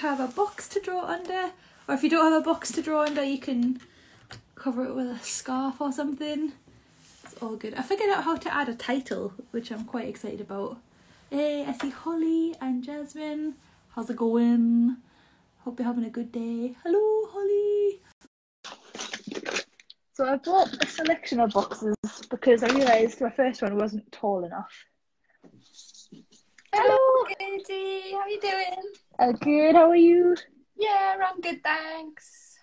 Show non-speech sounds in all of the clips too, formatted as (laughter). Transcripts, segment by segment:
have a box to draw under. Or if you don't have a box to draw under, you can cover it with a scarf or something. It's all good. I figured out how to add a title, which I'm quite excited about. Hey, I see Holly and Jasmine. How's it going? Hope you're having a good day. Hello, Holly. So I bought a selection of boxes because I realised my first one wasn't tall enough. Hello, Katie. How are you doing? Uh, good, how are you? Yeah, I'm good, thanks.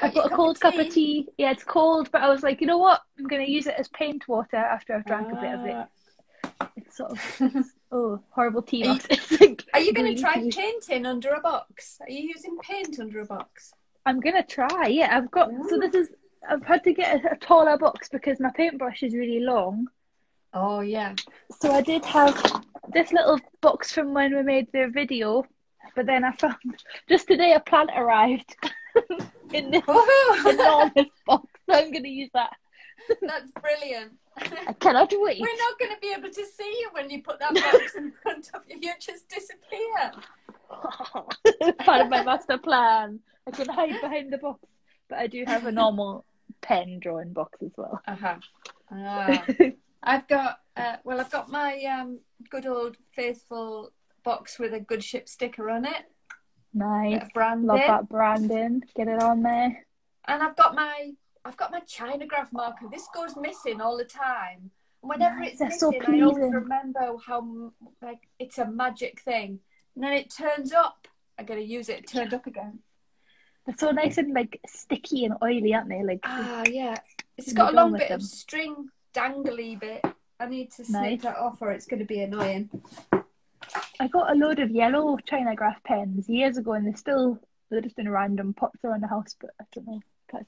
I Got a cold cup of tea. Yeah, it's cold, but I was like, you know what? I'm going to use it as paint water after I've drank a bit of it. Ah. It's sort of, (laughs) oh, horrible tea. Are you-. (laughs) Like Are you going to try tea. painting under a box? Are you using paint under a box? I'm going to try, yeah. I've got, so this is, I've had to get a, a taller box because my paintbrush is really long. Oh, yeah. So I did have this little box from when we made the video, but then I found just today a plant arrived (laughs) in this Woohoo! enormous (laughs) box. So I'm going to use that. That's brilliant. I cannot wait. We're not going to be able to see you when you put that box in front of you. You just disappear. (laughs) Part of my master plan. I can hide behind the box, but I do have a normal pen drawing box as well. Uh-huh. Ah. I've got, uh, well, I've got my um, good old faithful box with a good ship sticker on it. Nice. Branding. Love that branding. Get it on there. and I've got my I've got my Chinagraph marker. This goes missing all the time. And whenever Nice, it's so missing, I always remember how like it's a magic thing. And then it turns up. I gotta use it. It turned up again. They're so nice and like sticky and oily, aren't they? Like Ah, yeah. It's got a long bit them. of string dangly bit. I need to snip Nice. that off, or it's going to be annoying. I got a load of yellow China Chinagraph pens years ago, and they're still they're just in random pots around the house, but I don't know.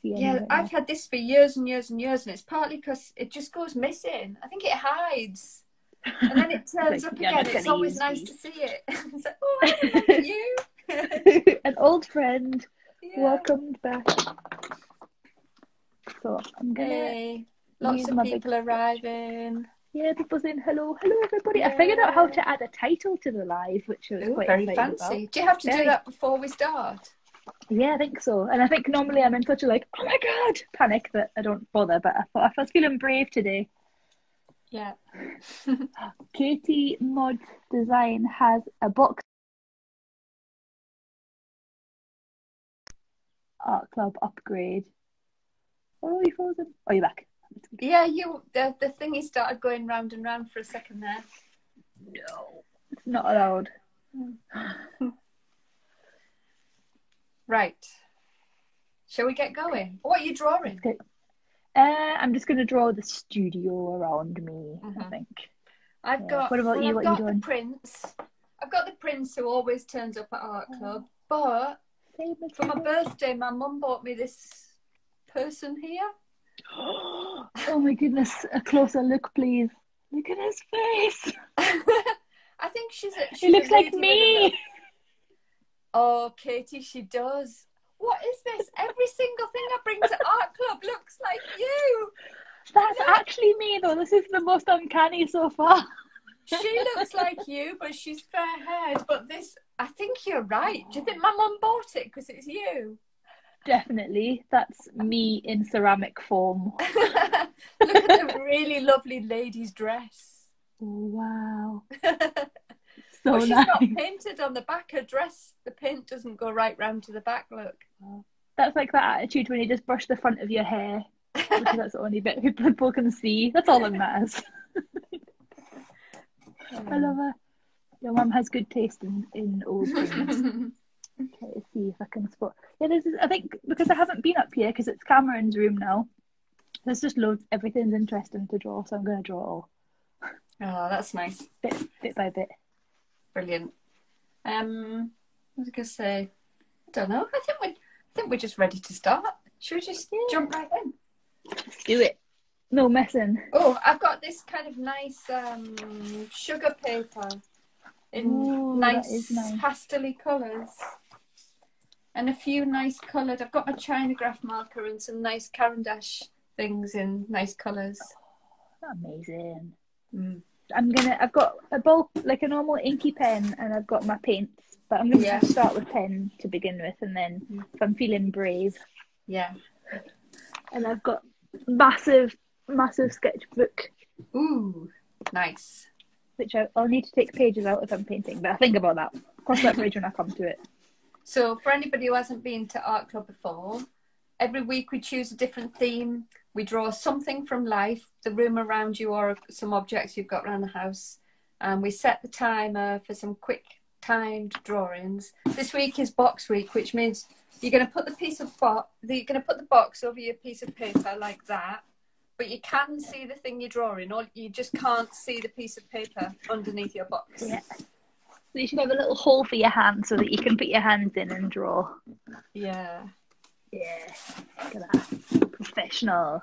Yeah, right. I've had this for years and years and years, and it's partly because it just goes missing. I think it hides. And then it (laughs) turns Like, up again. It's always nice these. to see it. (laughs) it's like, oh, I remember you. (laughs) An old friend Yeah. welcomed back. So I'm gonna Hey, lots of people arriving. yeah, people saying hello, hello everybody. I figured out how to add a title to the live, which was Ooh, quite very fancy. about. Do you have to Very. do that before we start? Yeah, I think so. And I think normally I'm in such a like, oh my god, panic that I don't bother. But I thought I was feeling brave today. Yeah. (laughs) Katie Mod Design has a box art club upgrade. Oh, you frozen? Oh, you're back. Yeah, you. The the thingy started going round and round for a second there. No, it's not allowed. Right. Shall we get going? What are you drawing? Uh, I'm just going to draw the studio around me. I Mhm. think. I've Yeah. got. What about well, you? I've What are you got the doing? prince. I've got the prince who always turns up at art club. But for my birthday, my mum bought me this person here. (gasps) oh my goodness! A closer look, please. Look at his face. (laughs) I think she's. A, she's He looks like lady with a me. Oh, Katie, she does. What is this? Every single thing I bring to art club looks like you. That's actually me, though. This is the most uncanny so far. She looks (laughs) like you, but she's fair haired. But this, I think you're right. Do you think my mum bought it because it's you? Definitely, that's me in ceramic form. (laughs) Look at the really lovely lady's dress. Oh, wow, (laughs) so but she's nice. not painted on the back. Her dress, the paint doesn't go right round to the back. Look. That's like that attitude when you just brush the front of your hair. Because (laughs) that's the only bit people can see. That's all that matters. I love hmm. her. Your mum has good taste in, in old things. Okay, let's see if I can spot. Yeah, this is. I think because I haven't been up here because it's Cameron's room now. There's just loads. Everything's interesting to draw, so I'm going to draw all Oh, that's nice. bit bit by bit. Brilliant. Um, what was I going to say? I don't know. I think we're, I think we're just ready to start. Should we just Yeah. jump right in? Let's do it. No messing. Oh, I've got this kind of nice um, sugar paper in Ooh, nice, nice. pastely colours. And a few nice coloured. I've got my Chinagraph marker and some nice Caran d'Ache things in nice colours. Amazing. Mm. I'm gonna. I've got a bulk like a normal inky pen, and I've got my paints. But I'm gonna Yeah. start with pen to begin with, and then if I'm feeling brave, Yeah. and I've got massive, massive sketchbook, Ooh, nice. which I, I'll need to take pages out if I'm painting. But I'll think about that. Cross that bridge when I come to it. So, for anybody who hasn't been to Art Club before, every week we choose a different theme. We draw something from life, the room around you, or some objects you've got around the house. And we set the timer for some quick timed drawings. This week is box week, which means you're going to put the piece of box, you're going to put the box over your piece of paper like that. But you can see the thing you're drawing, or you just can't see the piece of paper underneath your box. Yeah. So you should have a little hole for your hand so that you can put your hands in and draw. yeah. Yeah, look at that. Professional.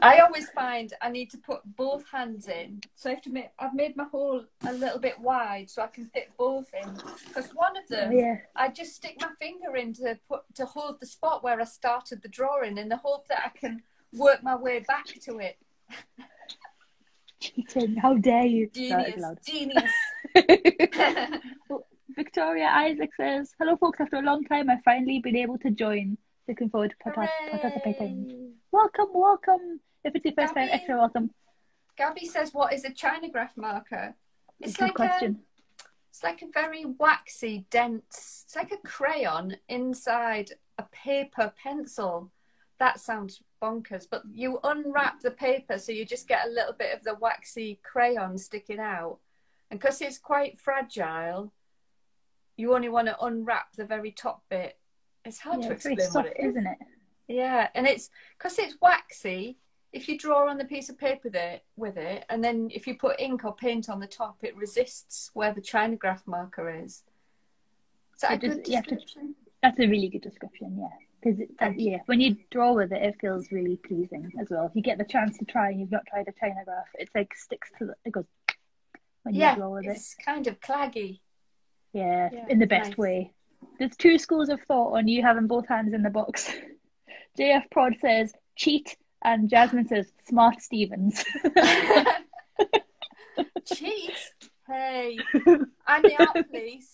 I always find I need to put both hands in. So I have to make, I've made my hole a little bit wide so I can fit both in. Because one of Oh, them, yeah. I just stick my finger in to put to hold the spot where I started the drawing in the hope that I can work my way back to it. (laughs) (laughs) Cheating. How dare you? Genius, genius. (laughs) Victoria Isaac says, Hello, folks. After a long time, I've finally been able to join. Looking forward to partic- participating. Welcome, welcome. If it's your first time, Gabby. extra welcome. Gabby says, "What is a chinagraph marker?" It's like a. It's like a very waxy, dense. It's like a crayon inside a paper pencil. That sounds bonkers, but you unwrap the paper so you just get a little bit of the waxy crayon sticking out. And because it's quite fragile, you only want to unwrap the very top bit. It's hard Yeah, to it's explain soft, what it is. isn't it? Yeah, and it's because it's waxy. If you draw on the piece of paper there with it, and then if you put ink or paint on the top, it resists where the chinagraph marker is. So a good just- you have to- description? That's a really good description, yeah. Because yeah, when you draw with it, it feels really pleasing as well. If you get the chance to try and you've not tried a chinagraph, it's like sticks to the, it goes when Yeah, you draw with it. it's kind of claggy. Yeah, Yeah, in the best nice. way. There's two schools of thought on you having both hands in the box. (laughs) JF Prod says cheat, and Jasmine says smart Stevens. (laughs) Cheat? Hey, (laughs) I'm the art police,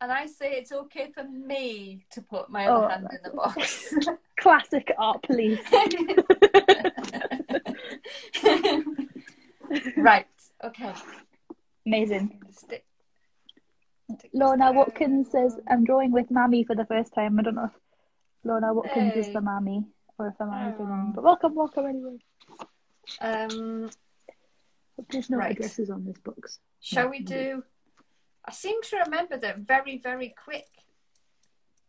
and I say it's okay for me to put my own Oh, hand in the box. (laughs) Classic art police. (laughs) (laughs) right. Okay. Amazing. Stick. stick Lorna Watkins says, I'm drawing with Mammy for the first time. I don't know if Lorna Watkins is the Mammy or if the Oh. But welcome, welcome anyway. Um, there's no Right. addresses on this box. shall we do? I seem to remember that very, very quick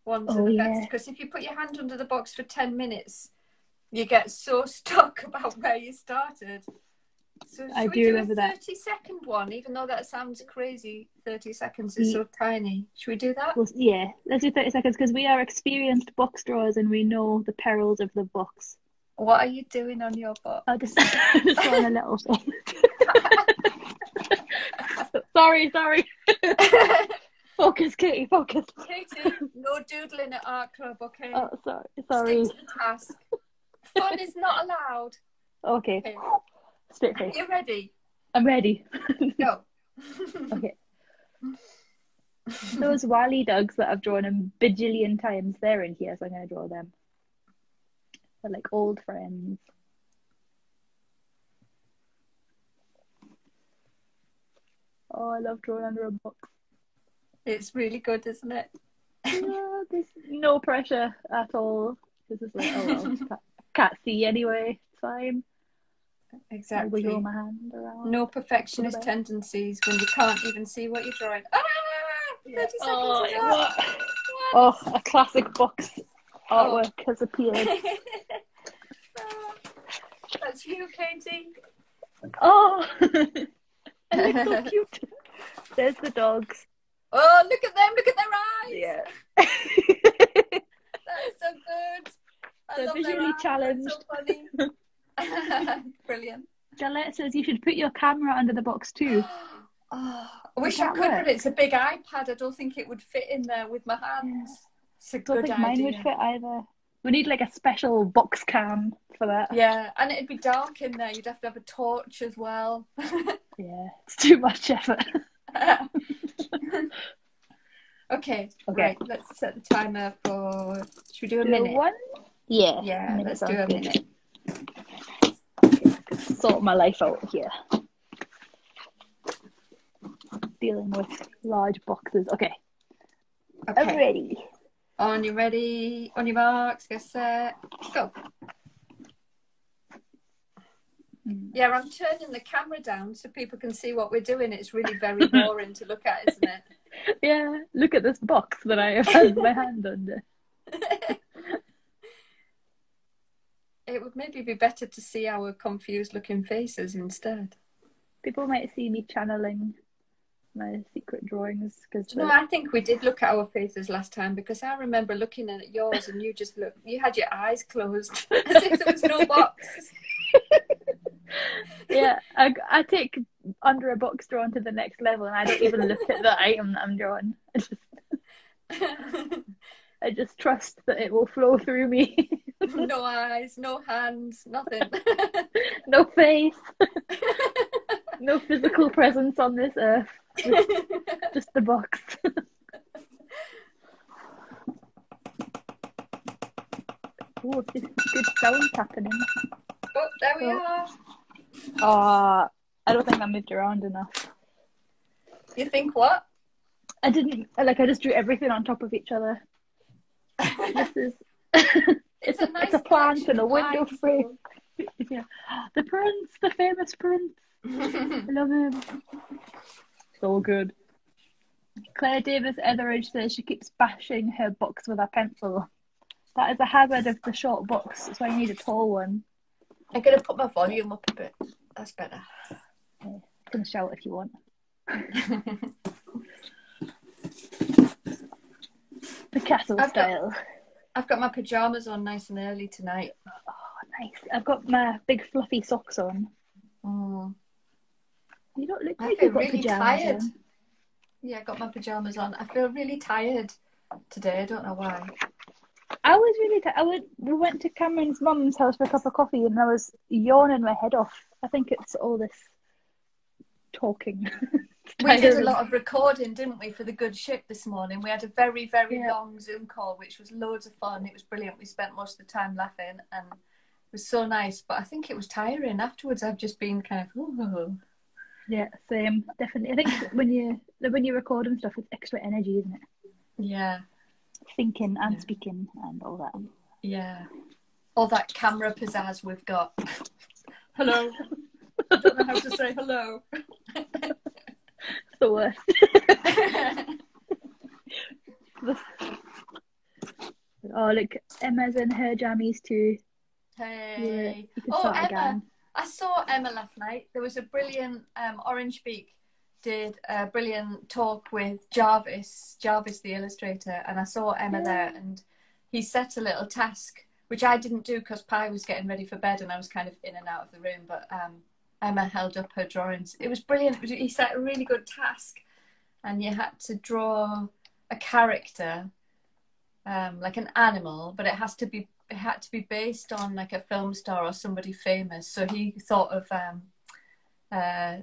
ones Oh, are the yeah. best because if you put your hand under the box for 10 minutes, you get so (laughs) stuck about where you started. So I do we do remember a that. 30 second one, even though that sounds crazy? 30 seconds is so tiny. Should we do that? Well, yeah, let's do 30 seconds because we are experienced box drawers and we know the perils of the box. What are you doing on your box? I'll just, (laughs) just drawing a little (laughs) thing. Sorry, sorry. (laughs) Focus, Katie, focus. Katie, no doodling at art club, okay? Oh, sorry, sorry. Stick to the task. Fun is not allowed. Okay, Okay. straight Are face. you ready? I'm ready. (laughs) Go. Okay. Those Wally dogs that I've drawn a bajillion times, they're in here, so I'm going to draw them. They're like old friends. Oh, I love drawing under a box. It's really good, isn't it? Yeah, (laughs) there's no pressure at all. This is like, oh well, (laughs) can't, can't see anyway. It's fine. I'll Exactly. wiggle my hand around. No perfectionist tendencies when you can't even see what you're drawing. Ah! 30 Yeah. seconds Oh, is yeah, up. what? Oh, a classic box (laughs) artwork has appeared. Ah, That's you, Katie. Oh, (laughs) and they're so (laughs) cute. There's the dogs. Oh, look at them! Look at their eyes. Yeah. That is so good. I They're visually. That's challenged. So funny. (laughs) Brilliant. Jalette says you should put your camera under the box too. Oh, (gasps) I wish I could, work? but it's a big iPad. I don't think it would fit in there with my hands. It's a I don't think idea. mine would fit either. We need like a special box cam for that. Yeah, and it'd be dark in there. You'd have to have a torch as well. Yeah, it's too much effort. (laughs) okay, Okay. right. Let's set the timer for. Should we do a Do minute? one? Yeah. Yeah, minute let's sounds do a good. minute. Sort my life out here. Dealing with large boxes. Okay, I'm Okay. ready. On you ready? On your marks, get set, go. Mm. Yeah, I'm turning the camera down so people can see what we're doing. It's really very (laughs) boring to look at, isn't it? (laughs) Yeah, look at this box that I have had my hand under. (laughs) It would maybe be better to see our confused looking faces instead. People might see me channeling my secret drawings because know, I think we did look at our faces last time because I remember looking at yours and you just looked, you had your eyes closed as if there was no box. Yeah, I, I take under a box drawn to the next level and I don't even look at the item that I'm drawing. I just, (laughs) I just trust that it will flow through me. no eyes, no hands, nothing. (laughs) no face, no physical presence on this earth, (laughs) just the box. oh, good sound happening. oh, there we Oh. are. Ah, I don't think I moved around enough. You think what? I didn't like. I just drew everything on top of each other. This is. It's (laughs) (laughs) it's, a a, nice it's a plant and a window frame. (laughs) yeah. The prince, the famous prince. I love him. So good. Claire Davis Etheridge says she keeps bashing her box with a pencil. That is a habit of the short box, so I need a tall one. I'm going to put my volume up a bit. That's better. You can shout if you want. (laughs) Picasso I've got- style. I've got my pajamas on nice and early tonight. Oh, nice. I've got my big fluffy socks on. Mm. You don't look I like feel you've got really pajamas tired. on. Yeah, I got my pajamas on. I feel really tired today. I don't know why. I was really tired. I went, we went to Cameron's mum's house for a cup of coffee and I was yawning my head off. I think it's all this talking. (laughs) We did a (laughs) lot of recording, didn't we, for the Good Ship this morning? We had a very, very Yeah. long Zoom call, which was loads of fun. It was brilliant. We spent most of the time laughing and it was so nice. But I think it was tiring afterwards. I've just been kind of, ooh. Yeah, same. Definitely. I think when you when you record and stuff, it's extra energy, isn't it? yeah, Thinking and Yeah. speaking and all that. yeah. All that camera pizzazz we've got. (laughs) hello. I don't know how to say hello. The worst. (laughs) oh, look, Emma's in her jammies too. hey. Can Oh, Emma. again. I saw Emma last night. There was a brilliant um, Orange Beak did a brilliant talk with Jarvis, Jarvis the illustrator, and I saw Emma Yeah. there, and he set a little task which I didn't do because Pi was getting ready for bed, and I was kind of in and out of the room. But um, Emma held up her drawings. It was brilliant. He set a really good task, and you had to draw a character, um, like an animal, but it has to be it had to be based on like a film star or somebody famous. So he thought of um, uh,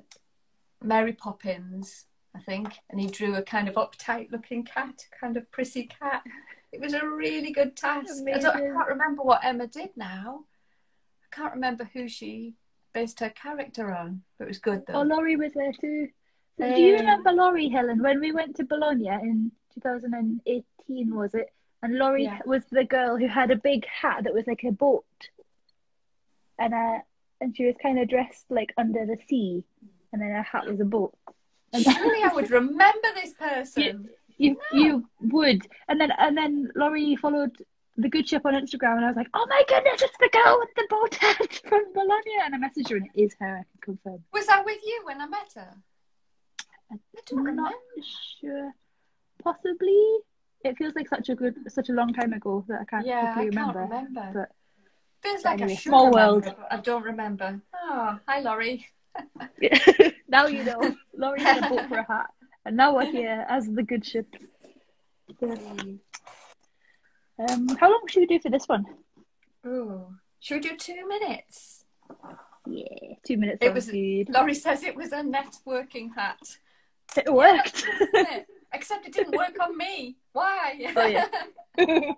Mary Poppins, I think, and he drew a kind of uptight looking cat, kind of prissy cat. It was a really good task. I, don't, I can't remember what Emma did now. I can't remember who she based her character on, but it was good though. Oh, Laurie was there too. So do you remember Laurie, Helen, when we went to Bologna in 2018, was it? And Laurie Yeah. was the girl who had a big hat that was like a boat. And uh, and she was kind of dressed like under the sea. And then her hat was a book. And Surely I would remember this person. you you would. And then and then Laurie followed the good ship on Instagram and I was like, Oh my goodness, it's the girl with the boat hat (laughs) from Bologna and I messaged her and it is her, I can confirm. Was I with you when I met her? I'm remember. not sure. Possibly. It feels like such a good, such a long time ago that I can't Yeah, I quickly can't remember. remember. But Feels but like anyway, should small remember, world. I don't remember. Oh, hi Laurie. (laughs) now you know. Laurie had a boat for a hat, and now we're here as the good ship. Yeah. Um, how long should we do for this one? Ooh. Should we do two minutes? Yeah, two minutes. It was- food. Laurie says it was a networking hat. It worked. Isn't it? Except it didn't work on me. Why? Oh, yeah. (laughs)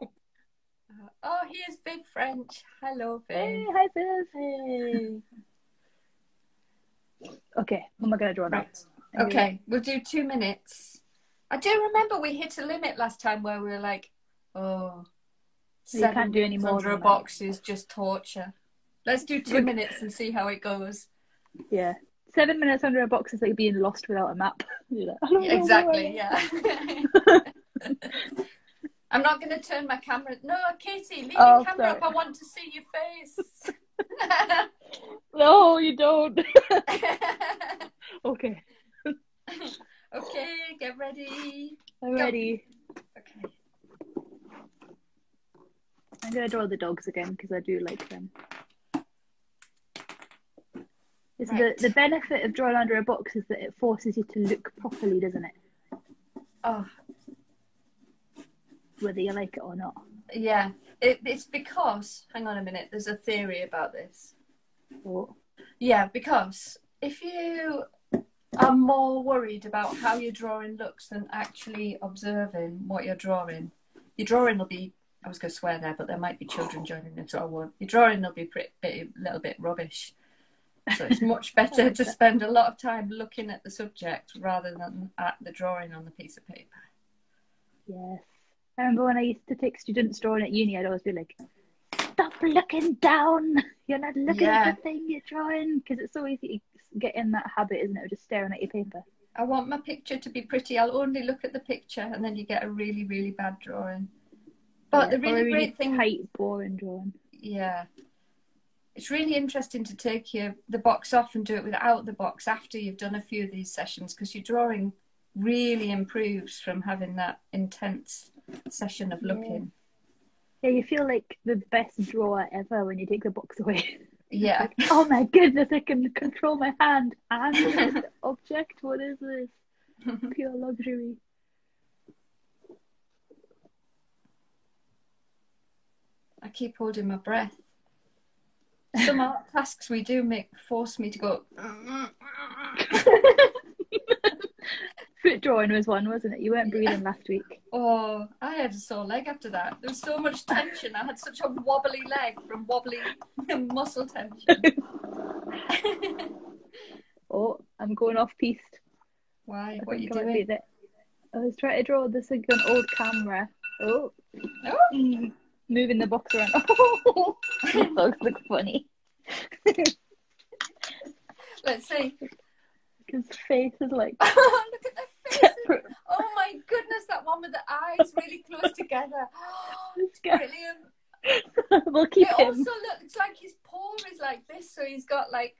oh, here's Viv French. Hello, hey, hi, Viv. Hey. Okay, what am I gonna draw now? Right. Okay, we'll do two minutes. I do remember we hit a limit last time where we were like, oh, You seven can't do any more under a box is just torture. Let's do two minutes and see how it goes. Yeah, seven minutes under a box is like being lost without a map. (laughs) Like, I don't know where I Exactly, yeah. (laughs) I'm not going to turn my camera. No, Katie, leave Oh, your camera sorry. up. I want to see your face. (laughs) No, you don't. (laughs) okay, okay, get ready. I'm ready. Okay. I'm gonna draw the dogs again because I do like them. It's Right. the the benefit of drawing under a box is that it forces you to look properly, doesn't it? Oh, Whether you like it or not. yeah. It, it's because, hang on a minute, there's a theory about this. Or, Yeah, because if you are more worried about how your drawing looks than actually observing what you're drawing, your drawing will be. I was going to swear there, but there might be children joining it, so I won't. Your drawing will be pretty, a little bit rubbish. So it's much better to (laughs) spend a lot of time looking at the subject rather than at the drawing on the piece of paper. yes. I remember when I used to take students drawing at uni, I'd always be like, "Stop looking down. You're not looking Yeah. at the thing you're drawing." Because it's so easy to get in that habit, isn't it, of just staring at your paper. I want my picture to be pretty. I'll only look at the picture, and then you get a really, really bad drawing. But the Yeah, or a really great thing tight, boring drawing. yeah it's really interesting to take your the box off and do it without the box after you've done a few of these sessions because your drawing really improves from having that intense session of looking Yeah, you feel like the best drawer ever when you take the box away. (laughs) yeah Like, oh my goodness, I can control my hand and (laughs) object. What is this? (laughs) Pure luxury. i keep holding my breath some art tasks we do make force me to go Foot drawing was one, wasn't it? You weren't breathing last week. oh i had a sore leg after that there was so much tension i had such a wobbly leg from wobbly (laughs) muscle tension (laughs) Oh, I'm going off piste. why I what are you I doing. I was trying to draw this like an old camera. Oh, Oh. Mm, moving the box around. (laughs) These dogs look funny. let's see His face is like Look at their. (laughs) Oh my goodness, that one with the eyes really close together. (gasps) (gasps) Guy- Brilliant. (laughs) we'll keep It him. also looks like his paw is like this, so he's got like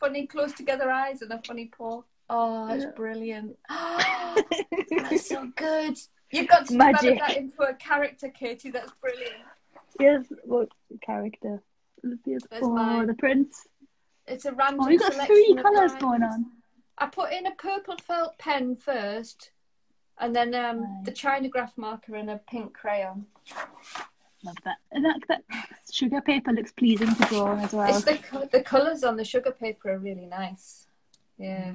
funny close together eyes and a funny paw. Oh, it's Yeah. brilliant. (gasps) (laughs) That's so good. You've got to develop that into a character, Katie. That's brilliant. Yes, what character? There's oh, mine. the prince. It's a random Oh, you've got three colours going on. I put in a purple felt pen first, and then um, Right. the Chinagraph marker and a pink crayon. Love that. And that, that sugar paper looks pleasing to draw as well. It's the the colours on the sugar paper are really nice. Yeah.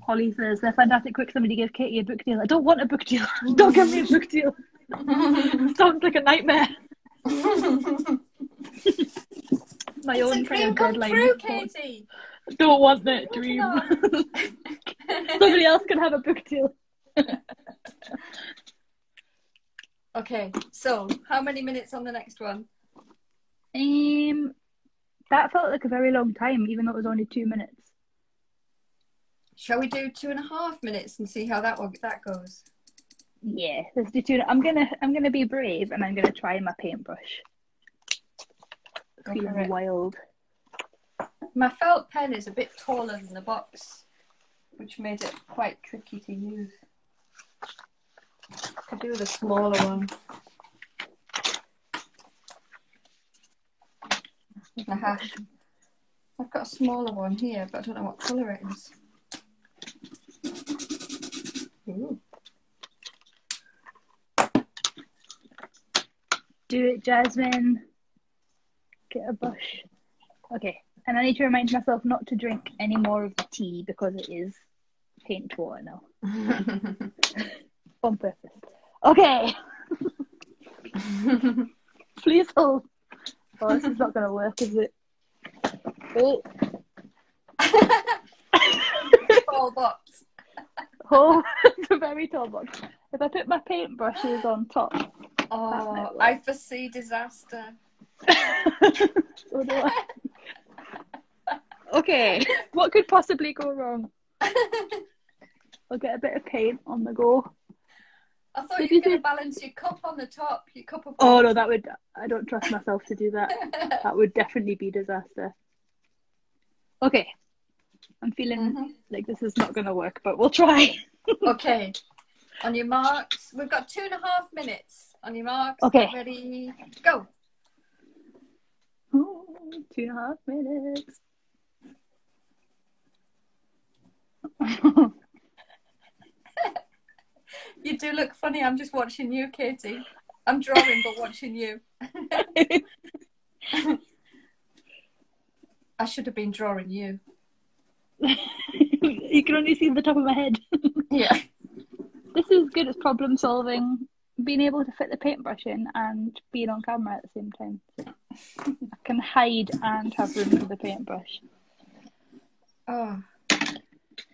Holly says, they're fantastic. Quick, somebody give Katie a book deal. I don't want a book deal. (laughs) don't give me a book deal. (laughs) (laughs) Sounds like a nightmare. (laughs) My It's own a dream come deadline. true, Katie. Don't want that dream. Somebody else can have a book deal. okay, so how many minutes on the next one? Um, that felt like a very long time, even though it was only two minutes. Shall we do two and a half minutes and see how that one that goes? Yeah, let's do two. I'm gonna, I'm gonna be brave, and I'm gonna try my paintbrush. Go Feeling wild. My felt pen is a bit taller than the box, which made it quite tricky to use. Could do with a smaller one. Aha. I've got a smaller one here, but I don't know what colour it is. Ooh. Do it, Jasmine. Get a brush. Okay, and I need to remind myself not to drink any more of the tea because it is paint water now. (laughs) On purpose. Okay. (laughs) Please hold. Oh, this is not going to work, is it? Oh. (laughs) Full box. Oh, it's a very tall box. If I put my paintbrushes on top, (laughs) Oh, I foresee disaster. so do I. Okay, what could possibly go wrong? (laughs) I'll get a bit of paint on the go. I thought Did you were going to balance your cup on the top, your cup of Oh no, that would. I don't trust myself to do that. (laughs) That would definitely be disaster. Okay, I'm feeling Mhm. like this is not going to work, but we'll try. Okay. On your marks, we've got two and a half minutes. On your marks, Okay. ready, go. Two and a half minutes. (laughs) You do look funny. I'm just watching you, Katie. I'm drawing, but watching you. (laughs) I should have been drawing you. (laughs) you can only see the top of my head. Yeah. This is good at problem solving, being able to fit the paintbrush in and being on camera at the same time. (laughs) I can hide and have room for the paintbrush. Oh.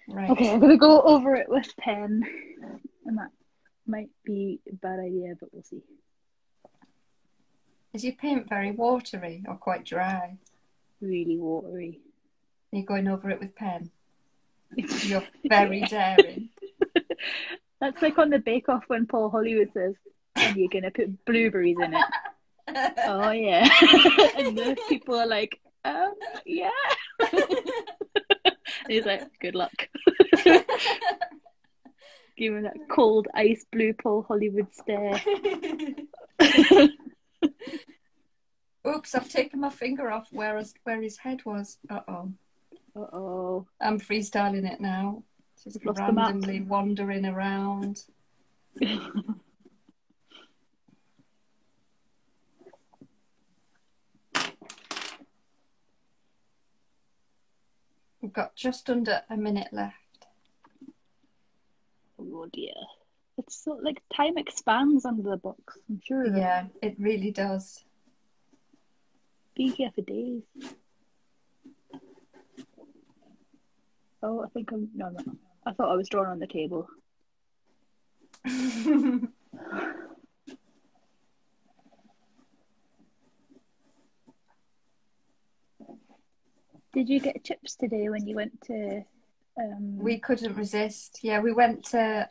Right. Okay, I'm gonna go over it with pen, and that might be a bad idea, but we'll see. Is your paint very watery or quite dry? Really watery. You're going over it with pen. (laughs) You're very daring. (laughs) That's like on the Bake Off when Paul Hollywood says, "And you're gonna put blueberries in it." oh yeah, (laughs) and the people are like, "Um, yeah." (laughs) He's like, "Good luck." (laughs) Give him that cold ice blue Paul Hollywood stare. Oops, I've taken my finger off where his, where his head was. Uh oh. Uh oh. I'm freestyling it now. Just You've lost the map. randomly wandering around. (laughs) We've got just under a minute left. Oh dear. It's so like time expands under the box. I'm sure. Yeah, it really does. Be here for days. Oh, I think I'm no, no. I thought I was drawn on the table. Did you get chips today when you went to? Um, we couldn't resist. Yeah, we went to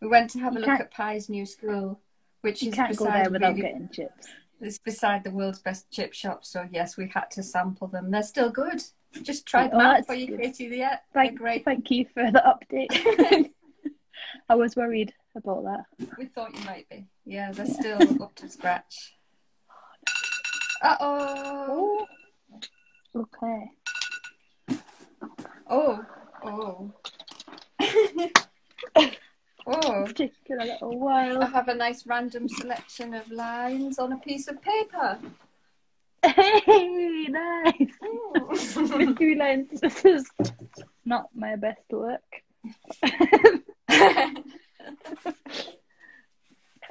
we went to have You a look can't- at Pie's new school, which you is can't go beside there without really- getting chips. It's beside the world's best chip shop, so yes, we had to sample them. They're still good. Just tried Oh, out that's for you. Katie. Yeah, Thank, great. thank you for the update. (laughs) I was worried about that. We thought you might be. Yeah, they're Yeah. still up to scratch. (laughs) Uh oh. Okay. Oh. Oh. (laughs) oh. A little I while. have a nice random selection of lines on a piece of paper. Hey, nice. With (laughs) lines. This is not my best work. (laughs)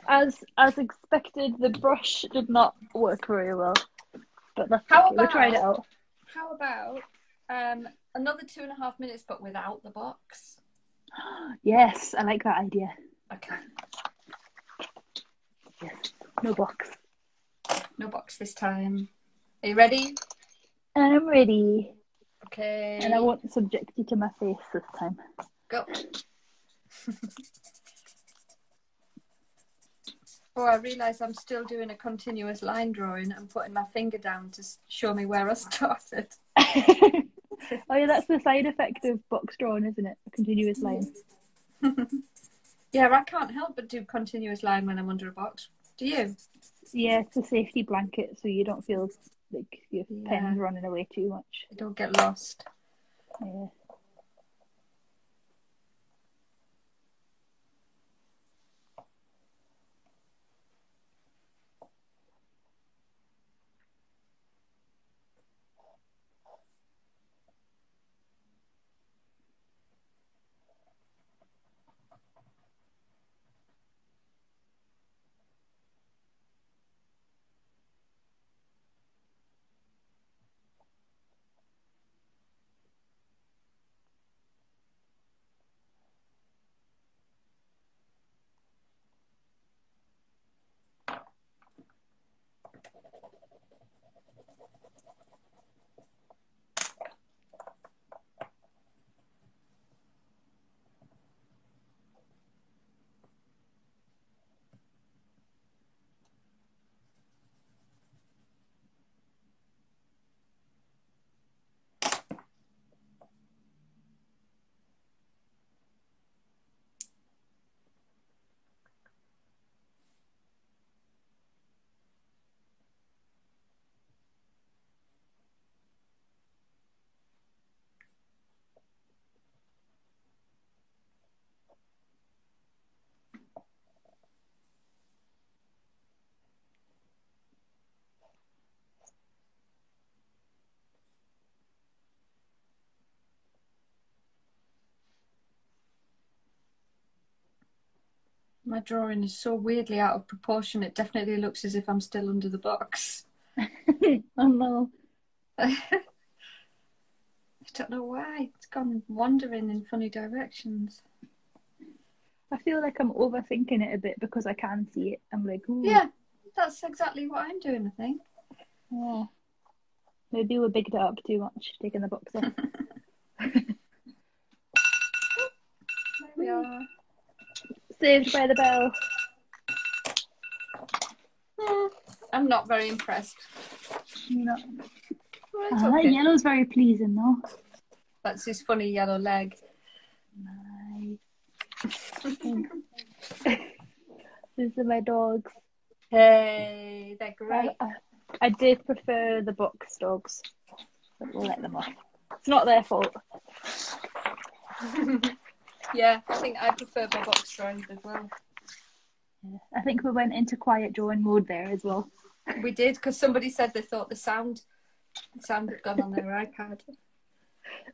As as expected, the brush did not work very well. But that's How okay. We tried it about- out. How about um, another two and a half minutes, but without the box? (gasps) Yes, I like that idea. Okay. Yes. No box. No box this time. Are you ready? I'm ready. Okay. And I won't subject you to my face this time. Go. (laughs) oh, I realise I'm still doing a continuous line drawing. I'm putting my finger down to show me where I (laughs) started. (laughs) oh yeah, that's the side effect of box drawing, isn't it? A continuous line. Yeah, I can't help but do continuous line when I'm under a box. Do you? Yeah, it's a safety blanket so you don't feel like your Yeah. pen's running away too much. Don't get lost. Yeah. My drawing is so weirdly out of proportion. It definitely looks as if I'm still under the box. (laughs) oh no. (laughs) I don't know why. It's gone wandering in funny directions. I feel like I'm overthinking it a bit because I can see it. I'm like, ooh, Yeah, that's exactly what I'm doing, I think. yeah. Maybe we bigged it up too much, taking the box off. (laughs) There we are. Saved by the bell. Hmm, I'm not very impressed. No. Well, it's Ah, okay. yellow's very pleasing though. That's his funny yellow leg. Nice. (laughs) These are my dogs. Hey, they're I, great. I, I did prefer the box dogs, but we'll let them off. It's not their fault. (laughs) yeah, I think I prefer my box drawings as well. I think we went into quiet drawing mode there as well. We did because somebody said they thought the sound, the sound had gone on their iPad.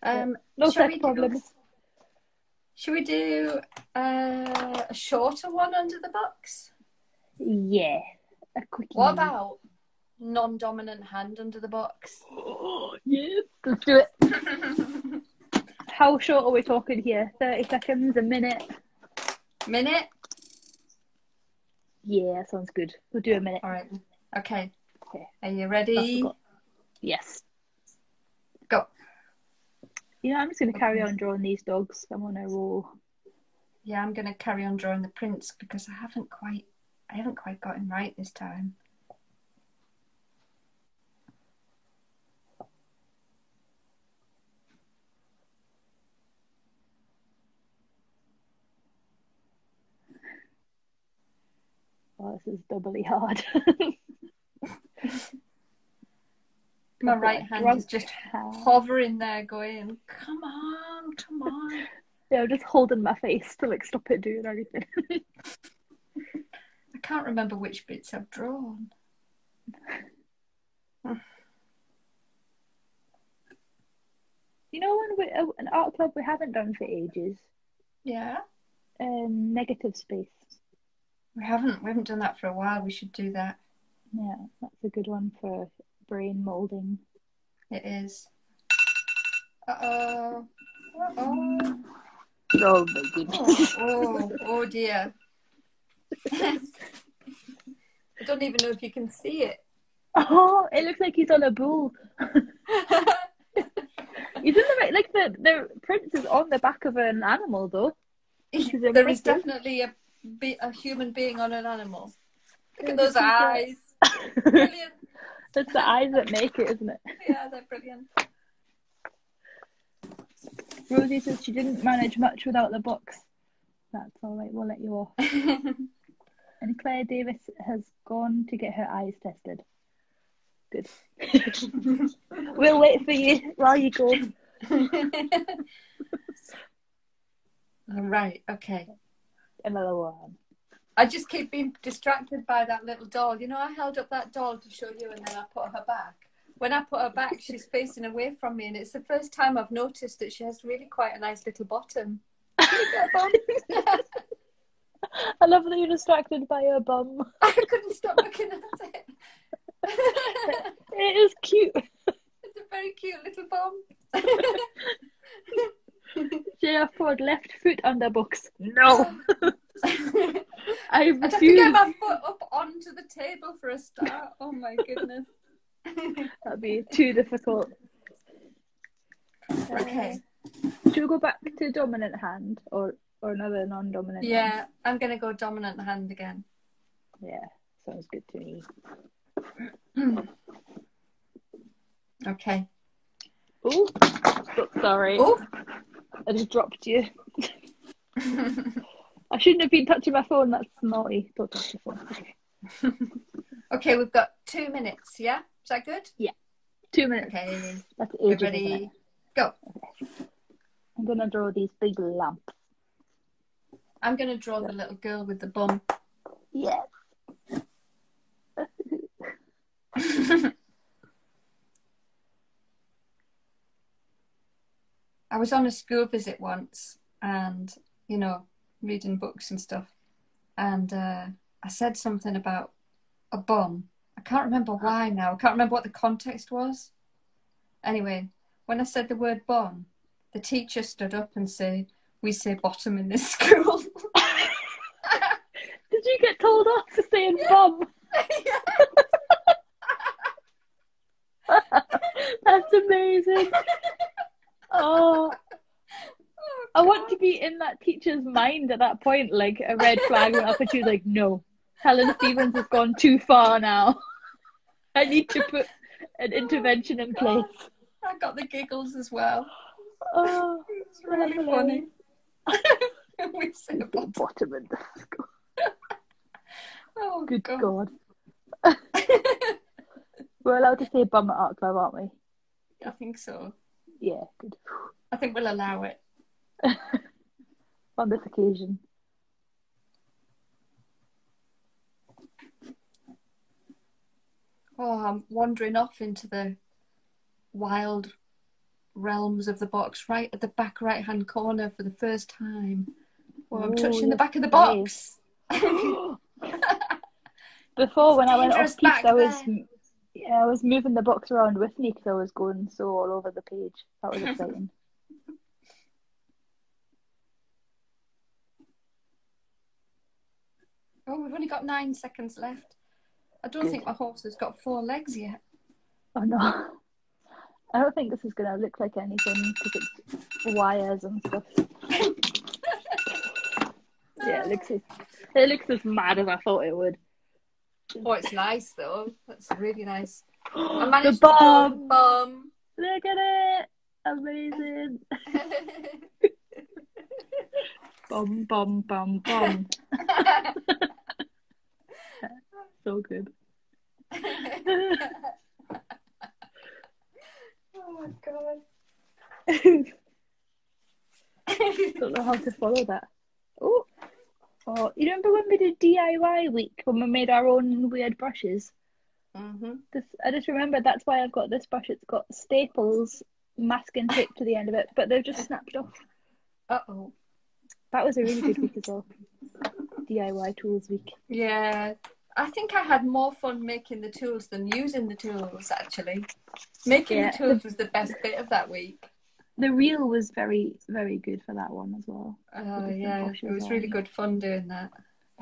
Um, No tech problems. Should we do uh, a shorter one under the box? Yeah. A quickie. What about non-dominant hand under the box? (gasps) Oh, yes. Let's do it. (laughs) How short are we talking here? 30 seconds, a minute? Minute. Yeah, sounds good. We'll do a minute. All right. Okay. Okay. Are you ready? Yes. Go. You know, I'm just going to carry on drawing these dogs. I'm on a roll. Yeah, I'm going to carry on drawing the prince because I haven't quite, I haven't quite got him right this time. Oh, this is doubly hard. (laughs) My right hand drunk is just hand. hovering there, going, "Come on, come on." (laughs) Yeah, I'm just holding my face to like stop it doing anything. (laughs) I can't remember which bits I've drawn. you know, when we, uh, an art club we haven't done for ages, Yeah, um, negative space. We haven't. We haven't done that for a while. We should do that. Yeah, that's a good one for brain molding. It is. Uh oh. Uh oh. Oh my goodness. Oh, oh dear. (laughs) I don't even know if you can see it. Oh, it looks like he's on a bull. (laughs) He's in the right, like the the prince is on the back of an animal though. there is definitely a, be- a human being on an animal. Look at those eyes. (laughs) Brilliant. It's the eyes that make it, isn't it? Yeah, they're brilliant. Rosie says she didn't manage much without the box. That's all right. We'll let you off. (laughs) And Claire Davis has gone to get her eyes tested. Good. (laughs) we'll wait for you while you go. right, okay. Another one. I just keep being distracted by that little doll. You know, I held up that doll to show you and then I put her back. When I put her back, she's (laughs) facing away from me, and it's the first time I've noticed that she has really quite a nice little bottom. I (laughs) I love that you're distracted by her bum. (laughs) I couldn't stop looking at it. It is cute. it's a very cute little bum. (laughs) JF Ford left foot on the box. No. (laughs) I I'd have to get my foot up onto the table for a start. Oh my goodness. (laughs) That'd be too difficult. okay. Should we go back to dominant hand or or another non-dominant? hand? Yeah, I'm gonna go dominant hand again. Yeah. Sounds good to me. (clears throat) Okay. Oh, sorry. Oh. I just dropped you. (laughs) I shouldn't have been touching my phone. That's naughty. Don't touch your phone. Okay. (laughs) okay, we've got two minutes. Yeah, is that good? Yeah, Two minutes. Okay. That's ages. ready. Go. I'm gonna draw these big lamps. I'm gonna draw the little girl with the bum. Yes. (laughs) I was on a school visit once, and you know, reading books and stuff. and uh, I said something about a bum. I can't remember why now. I can't remember what the context was. Anyway, when I said the word bum, the teacher stood up and said, "We say bottom in this (laughs) school." (laughs) Did you get told off for saying bum? (laughs) That's amazing. Oh, I want to be in that teacher's mind at that point. Like a red flag went up, and she was like, "No, Helen Stephens has gone too far now. I need to put an intervention in place." I got the giggles as well. Oh, It's really funny. (laughs) we say the bottom. bottom of the school. Oh, Good God. God. (laughs) We're allowed to say bum at Art Club, aren't we? I think so. Yeah, good. I think we'll allow it. (laughs) On this occasion. Oh, I'm wandering off into the wild realms of the box, right at the back right hand corner for the first time. Oh, I'm Ooh, touching the back of the box. (gasps) (laughs) Before, when I went off piece, I was there. Yeah, I was moving the box around with me because I was going so all over the page. That was (laughs) exciting. Oh, we've only got nine seconds left. I don't Good. think my horse has got four legs yet. oh no, (laughs) I don't think this is gonna look like anything because it's wires and stuff. (laughs) yeah, it looks as, it looks as mad as I thought it would. Oh, it's nice though. That's really nice. I (gasps) the managed to bomb! Look at it! Amazing! Bum bum bum bum. So good. oh my god. (laughs) don't know how to follow that. Oh, oh! You remember when we did DIY week when we made our own weird brushes? hmm This I just remember that's why I've got this brush. It's got staples, masking tape to the end of it, but they've just snapped off. Uh oh. That was a really good week (laughs) as well. DIY tools week. Yeah. I think I had more fun making the tools than using the tools actually. Making Yeah. the tools was the best bit of that week. The reel was very, very good for that one as well. Oh yeah, it was on. really good fun doing that. (laughs)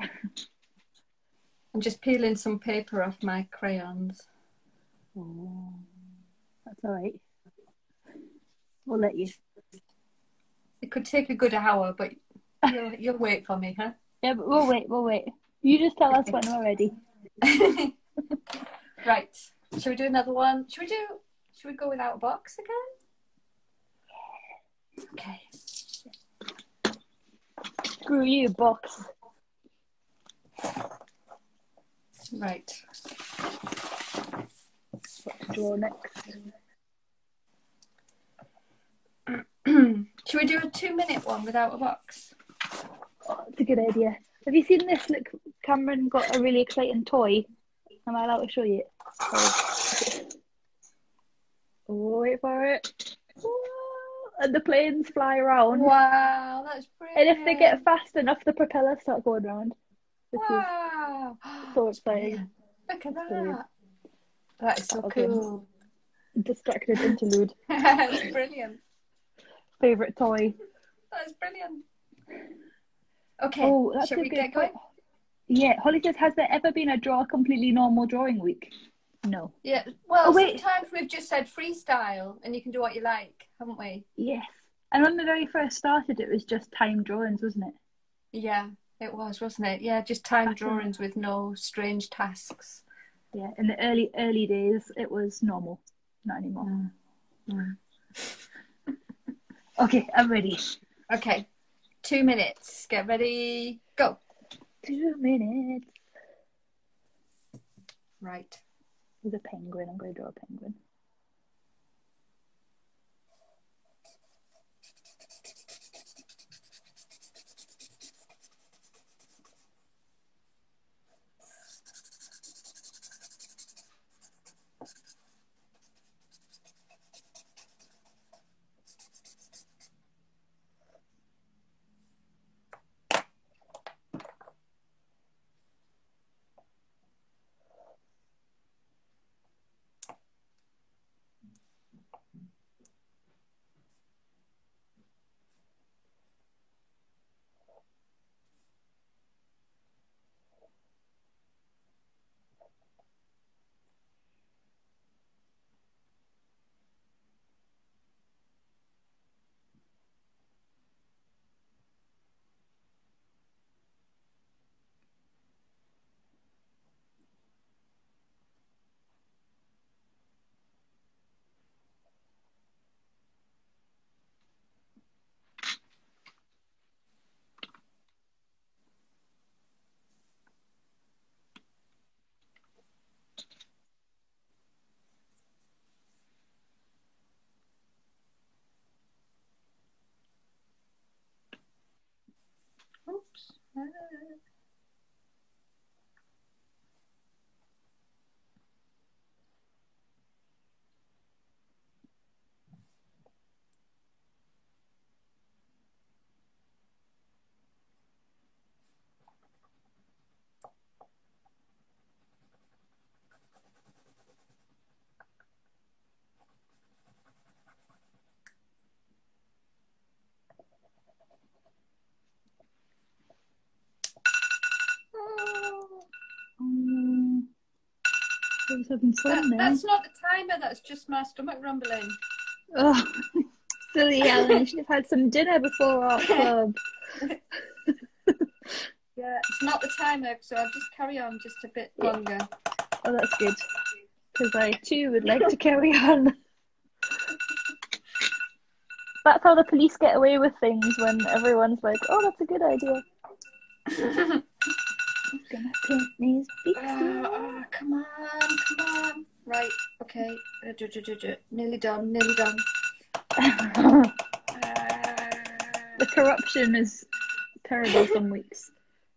I'm just peeling some paper off my crayons. Oh, that's all right. We'll let you. It could take a good hour, but you'll, you'll wait for me, huh? (laughs) Yeah, but we'll wait. We'll wait. You just tell us when we're ready. (laughs) right. Should we do another one? Should we do? Should we go without a box again? Okay. Screw you, box. Right. What to draw next? (clears throat) Should we do a two-minute one without a box? Oh, it's a good idea. Have you seen this? Look, Cameron got a really exciting toy. Am I allowed to show you? Oh, oh wait for it. And the planes fly around. Wow, that's And if they get fast enough, the propellers start going round. Wow, (gasps) so exciting. Look at brilliant. that. That is so Okay. cool. Distracted (laughs) interlude. (laughs) That's brilliant. Favorite toy. That is brilliant. Okay, Oh, that's shall a we good get going? Yeah, Holly says, has there ever been a draw completely normal drawing week? No. Yeah. Well, Oh, sometimes we've just said freestyle, and you can do what you like, haven't we? Yes. And when we very first started, it was just time drawings, wasn't it? Yeah, it was, wasn't it? Yeah, just time That's drawings with no strange tasks. Yeah. In the early early days, it was normal. Not anymore. Mm. (laughs) Okay, I'm ready. Okay, two minutes. Get ready. Go. Two minutes. Right. There's a penguin. I'm going to draw a penguin. Having That- fun now. that's not the timer. That's just my stomach rumbling. Oh, silly Ellen. You should have had some dinner before our (laughs) club. (laughs) Yeah, it's not the timer, so I'll just carry on just a bit Yeah. longer. Oh, that's good. Because I too would like to carry on. (laughs) That's how the police get away with things when everyone's like, oh, that's a good idea. Paint these beaks. Ah, ah, come on, come on. Right, okay. Uh, Nearly done, nearly done. (laughs) the Ah. corruption is terrible some weeks.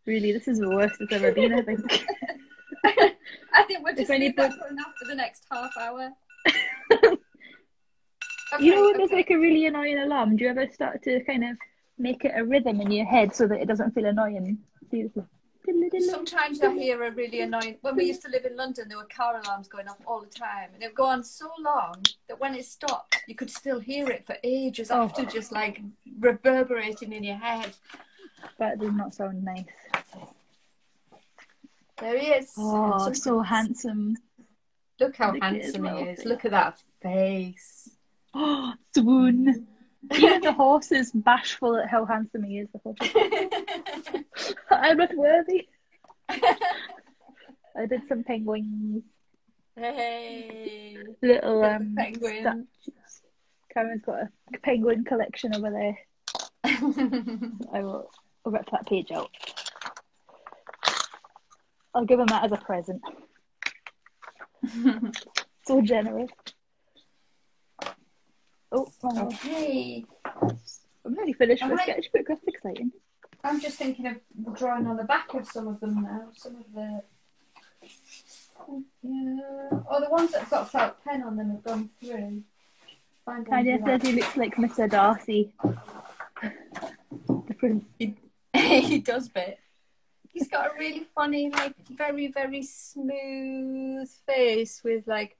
Really, this is the worst it's ever been, I think. (laughs) I think we're just leave that for enough for the next half hour. (laughs) you know when Okay, there's like a really annoying alarm, do you ever start to kind of make it a rhythm in your head so that it doesn't feel annoying? Sometimes I hear a really annoying. When we used to live in London, there were car alarms going off all the time, and it would go on so long that when it stopped, you could still hear it for ages Oh. after, just like reverberating in your head. But That does not sound nice. There he is. Oh, so handsome. Look how Look handsome he is. face. Look at that face. Oh, swoon. Even the horse is bashful at how handsome he is. The horse. (laughs) I'm not worthy. (laughs) I did some penguins, hey. little um, penguins. statues. Cameron's got a penguin collection over there. (laughs) I will I'll rip that page out. I'll give him that as a present. (laughs) So generous. Oh, okay. I'm nearly finished with Alright. sketchbook. That's exciting. I'm just thinking of drawing on the back of some of them now. Some of the. Yeah. Oh, the ones that have got a felt pen on them have gone through. Find one says he looks like Mr. Darcy. (laughs) The prince. (laughs) he does bit. He's got a really funny, like very, very smooth face with like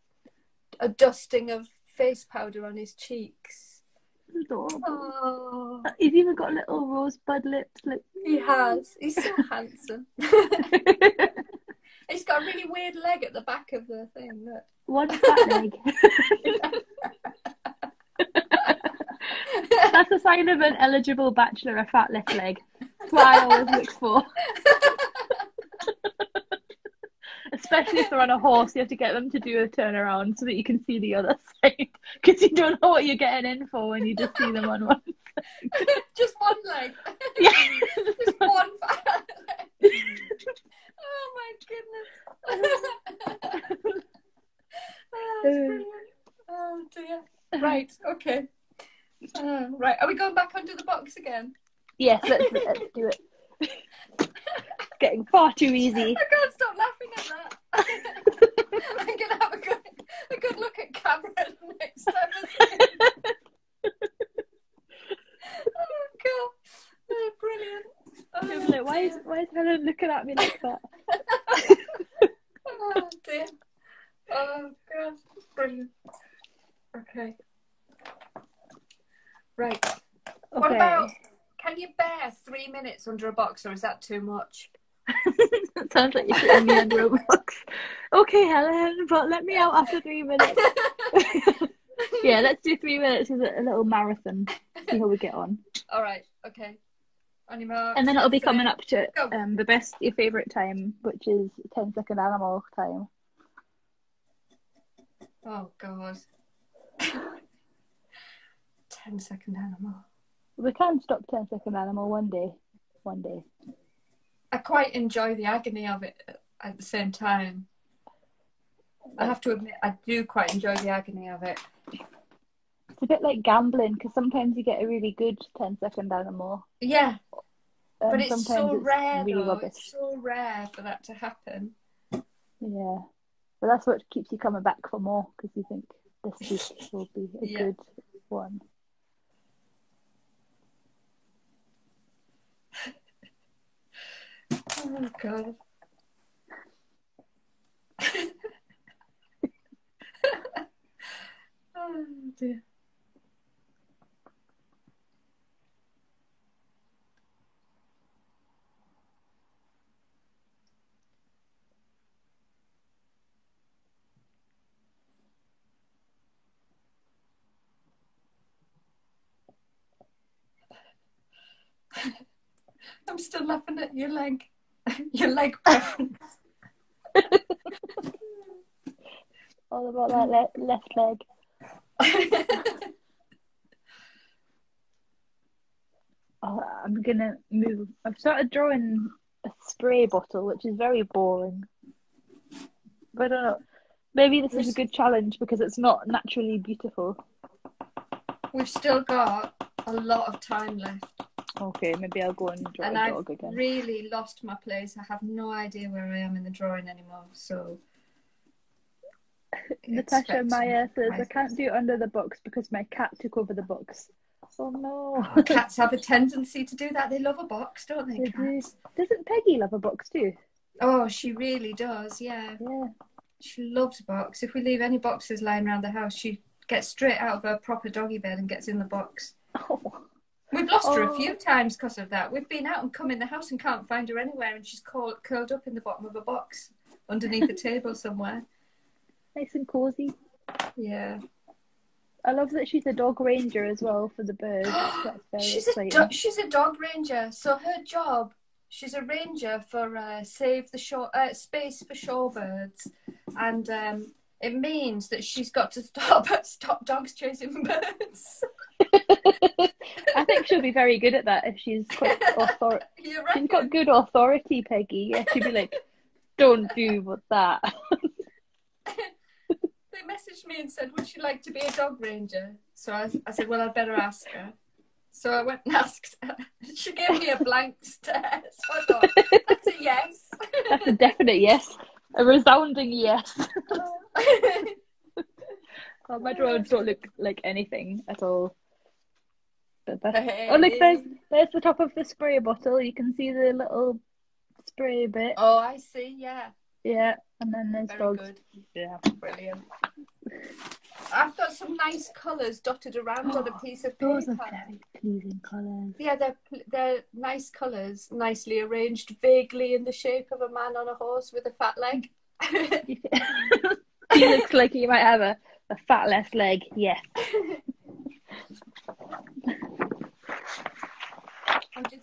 a dusting of face powder on his cheeks. Adorable. Oh, He's even got little rosebud lips. Like he has. He's so (laughs) handsome. (laughs) He's got a really weird leg at the back of the thing. Look. one fat leg. (laughs) That's a sign of an eligible bachelor, a fat left leg. That's what I always look for. Especially if they're on a horse, you have to get them to do a turnaround so that you can see the other (laughs) side. Because you don't know what you're getting in for when you just see them on one. (laughs) Just one leg. (laughs) Yeah. Just one. Oh my goodness. oh, that's brilliant. Oh dear. Right, okay. Uh, right, are we going back under the box again? yes, let's, let's do it. It's (laughs) getting far too easy. I can't stop laughing at that. (laughs) I'm gonna have a good, a good look at Cameron (laughs) next time. I see him. oh god, oh, brilliant. Oh, like, why is why is Helen looking at me like that? Oh dear. Oh god, brilliant. Okay. Right. What Okay. about? Can you bear three minutes under a box, or is that too much? (laughs) Sounds like you're putting me under a box. Okay, Helen, but let me out after three minutes. (laughs) yeah, let's do three minutes as a, a little marathon. See how we get on. All right. Okay. On your mark. And then it'll be coming up to um, the best, your favourite time, which is 10 second animal time. Oh god. (laughs) Ten second animal. We can stop 10 second animal one day. One day. I quite enjoy the agony of it at the same time. I have to admit, I do quite enjoy the agony of it. It's a bit like gambling because sometimes you get a really good 10 second animal. Yeah, And but it's so it's rare really though. rubbish. It's so rare for that to happen. Yeah. But that's what keeps you coming back for more because you think this week will be a Yeah. good one. my god. oh dear. (laughs) I'm still laughing at your leg. (laughs) Your leg preference. (laughs) All about that le- left leg. (laughs) Oh, I'm gonna move. I've started drawing a spray bottle, which is very boring. But I don't know. Maybe this is a good challenge because it's not naturally beautiful. We've still got a lot of time left. Okay, maybe I'll go and draw and I've dog again. really lost my place. I have no idea where I am in the drawing anymore. So (laughs) Natasha Maya says I can't do it under the box because my cat took over the box. Oh no! Oh, cats have a tendency to do that. They love a box, don't they? They do. Doesn't Peggy love a box too? Oh, she really does. Yeah, Yeah. she loves a box. If we leave any boxes lying around the house, she gets straight out of her proper doggy bed and gets in the box. (laughs) Oh, We've lost her a Oh. few times because of that. We've been out and come in the house and can't find her anywhere, and she's curled, curled up in the bottom of a box underneath the table somewhere. nice and cozy. Yeah, I love that she's a dog ranger as well for the birds. (gasps) She's a do- she's a dog ranger. So her job, she's a ranger for uh, Save the Shore uh, Space for Shorebirds, and um, it means that she's got to stop (laughs) stop dogs chasing birds. I think she'll be very good at that if she's (laughs) You She's got good authority, Peggy. Yeah, she'd be like, "Don't do what that." (laughs) they messaged me and said, "Would she like to be a dog ranger?" So I, I said, "Well, I'd better ask her." So I went and asked her. She gave me a blank stare. So I thought, "That's a yes." That's a definite yes, a resounding yes. (laughs) Um, oh, my drawings don't look like anything at all. But that's... Oh, look, there's there's the top of the spray bottle. You can see the little spray bit. Oh, I see. Yeah, Yeah, and then there's very dogs. good, Yeah. brilliant. (laughs) I've got some nice colours dotted around on a piece of paper. Those are very pleasing colours. Yeah, they're they're nice colours, nicely arranged, vaguely in the shape of a man on a horse with a fat leg. (laughs) he looks like he might have a, a fat left leg. Yes. (laughs)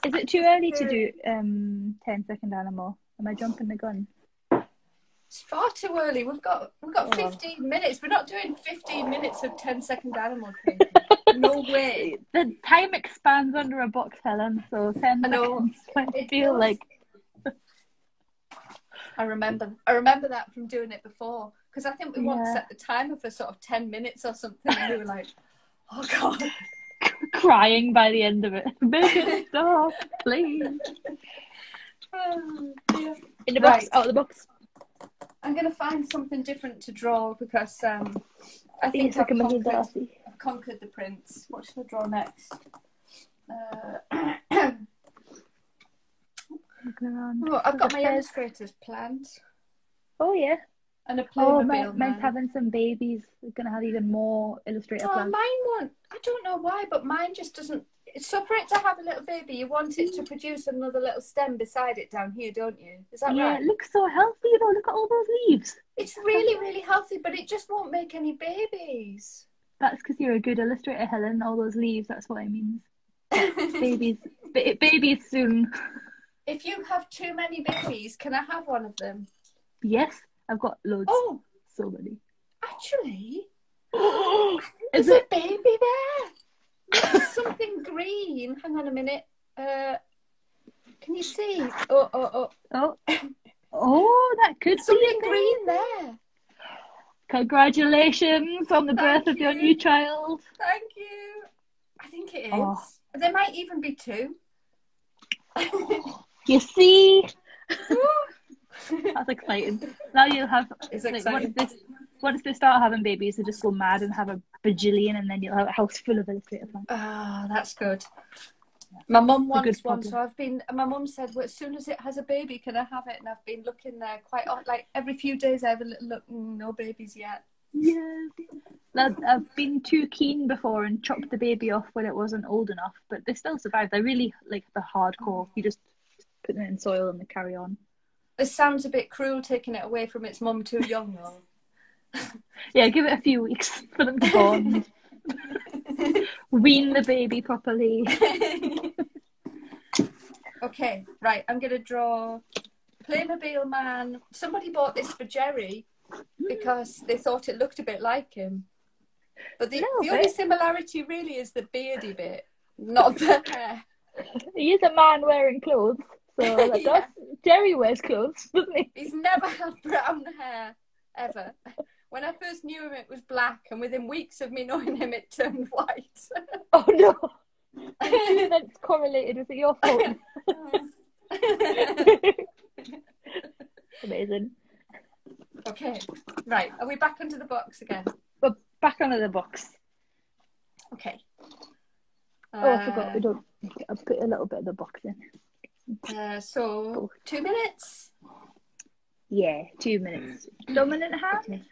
Is it too early to do um 10 second animal? Am I jumping the gun? It's far too early. We've got we've got Oh. 15 minutes. We're not doing 15 minutes of 10 second animal. (laughs) No way. The time expands under a box, Helen, so 10 I know. seconds (laughs) It feel does. like. I remember I remember that from doing it before because I think we once Yeah. set the timer for sort of 10 minutes or something and we were like, (laughs) oh god. crying by the end of it. Make it stop, please. Oh, dear. In the box, Right. out of the box. I'm gonna find something different to draw because um, I think It's like a I've conquered, Darcy. I've conquered the prince. What should I draw next? Uh, (clears throat) oh, I've got my illustrators planned Oh, yeah. and a Oh, Playmobil mine, man. mine's having some babies. We're going to have even more illustrator Oh, plans. mine won't. I don't know why, but mine just doesn't. So for it to have a little baby, you want it to produce another little stem beside it down here, don't you? Is that Yeah, right? it looks so healthy, you know. Look at all those leaves. It's really, really healthy, but it just won't make any babies. That's because you're a good illustrator, Helen. All those leaves, that's what it means. (laughs) Babies. ba- babies soon. if you have too many babies, can I have one of them? Yes, I've got loads. Oh, So many. actually, (gasps) (gasps) Is there's it? a baby there. Something green. Hang on a minute. Uh, can you see? Oh, oh, oh. Oh. Oh, that could be Something a green there. Congratulations on the Thank birth of your new child. Thank you. I think it is. Oh. There might even be two. (laughs) You see? That's exciting. Now you'll have It's like exciting. once they once they start having babies, they just go mad and have a bajillion, and then you'll have a house full of illustrator plants. Ah, that's good. My mum wants one, so I've been. My mum said, "Well, as soon as it has a baby, can I have it?" And I've been looking there quite often. Like every few days, I have a little look. Mm, no babies yet. Yeah. I've, I've been too keen before and chopped the baby off when it wasn't old enough, but they still survive. They're really like the hardcore. You just put them in soil and they carry on. It sounds a bit cruel taking it away from its mum too young, though. (laughs) Yeah, give it a few weeks (laughs) for them to bond. (laughs) Wean the baby properly. Okay, right. I'm going to draw Playmobil Man. Somebody bought this for Jerry because they thought it looked a bit like him. But the, the only similarity really is the beardy bit, not the hair. He is a man wearing clothes, so that Yeah. does. Jerry wears clothes, doesn't he? He's never had brown hair, ever. When I first knew him, it was black, and within weeks of me (laughs) knowing him, it turned white. (laughs) Oh no! (laughs) That's correlated. Was it your fault? Amazing. okay, right. Are we back into the box again? We're back under the box. Okay. Oh, I forgot. We don't. I'll put a little bit of the box in. Uh, so, two minutes. Yeah, two minutes. Dominant hand.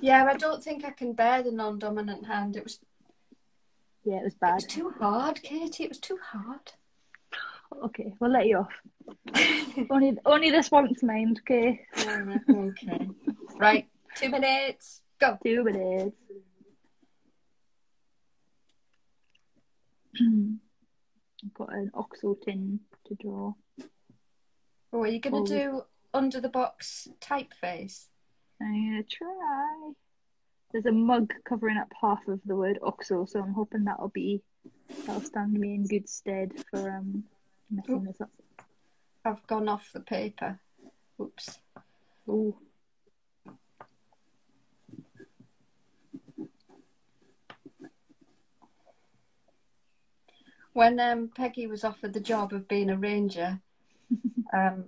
Yeah, I don't think I can bear the non-dominant hand. It was, Yeah, it was it bad. was too hard, Katie. It was too hard. Okay, we'll let you off. (laughs) only, only this once, mind. Okay, oh, okay. Right. Two minutes. Go. two minutes. I've got an oxo tin to draw. Oh, are you going Oh. to do under the box typeface? I'm gonna try. There's a mug covering up half of the word oxo, so I'm hoping that'll be that'll stand me in good stead for um messing this up. I've gone off the paper. Oops. Oh, When um, Peggy was offered the job of being a ranger, (laughs) um,